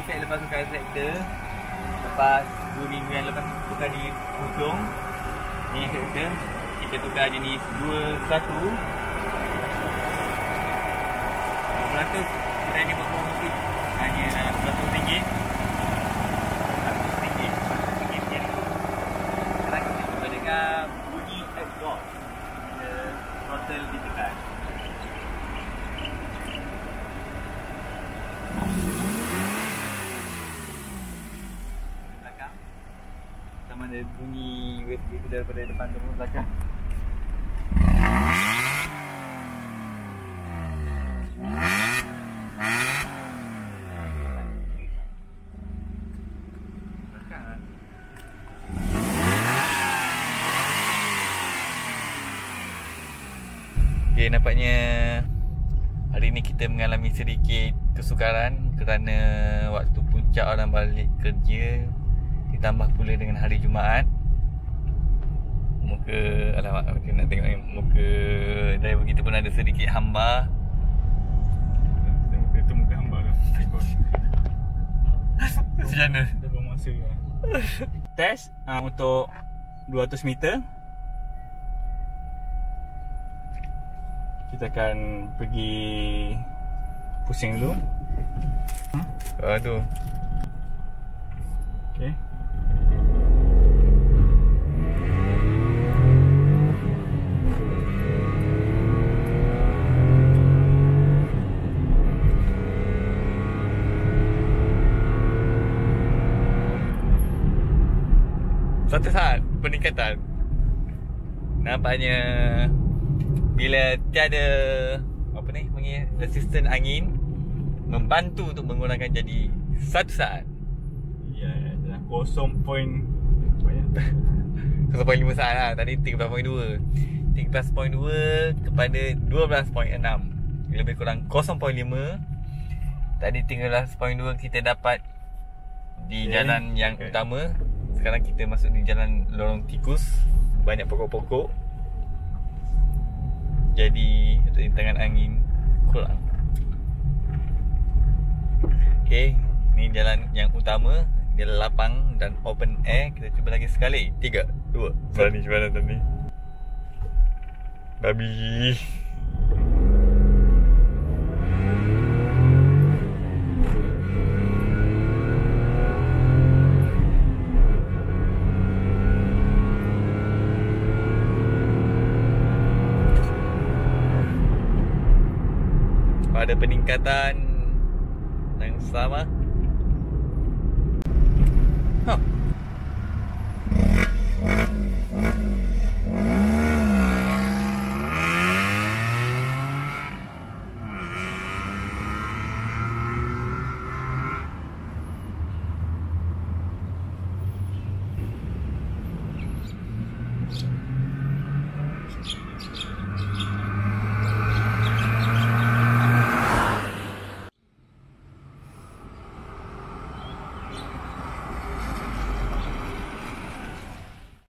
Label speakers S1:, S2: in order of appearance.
S1: efek lepas tukar reflektor Lepas 2 minggu yang lepas tukar di hujung Ni reflektor Kita tukar jenis 2 1 Beratus Kita ni buat mungkin Hanya Ringgit. Sekian Sekarang kita cuba dengar bunyi exhaust Bila throttle ditekan belakang sama ada bunyi wave itu daripada depan belakang Belakang. Okay, nampaknya hari ni kita mengalami sedikit kesukaran kerana waktu puncak orang balik kerja ditambah pula dengan hari Jumaat. Muka alamak macam nak tengok ni muka driver kita pun ada sedikit hamba.
S2: Muka tu muka hamba tu
S1: Macam mana?
S2: Dah buang masa lah Test uh, untuk 200 meter Kita akan pergi pusing dulu
S1: Ah tu.
S2: Okay
S1: Satu saat peningkatan. Nampaknya bila tiada apa ni panggil resistant angin membantu untuk mengurangkan jadi satu saat.
S2: Ya, ya, dah 0 point Banyak
S1: 1.5 saat lah Tadi 13.2 13.2 kepada 12.6 Lebih kurang 0.5 Tadi 13.2 kita dapat Di
S2: Okay.
S1: jalan yang
S2: Okay.
S1: utama Sekarang kita masuk di jalan lorong tikus. Banyak pokok-pokok. Jadi rintangan angin kurang Okay Ni jalan yang utama. Dia lapang dan open air. Kita cuba lagi sekali. Tiga Dua Berani macam mana tadi. Babi Pada peningkatan yang sama. Huh.